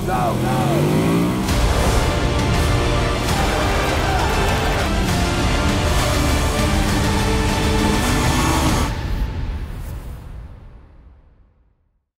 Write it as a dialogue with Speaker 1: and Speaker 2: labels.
Speaker 1: go, go.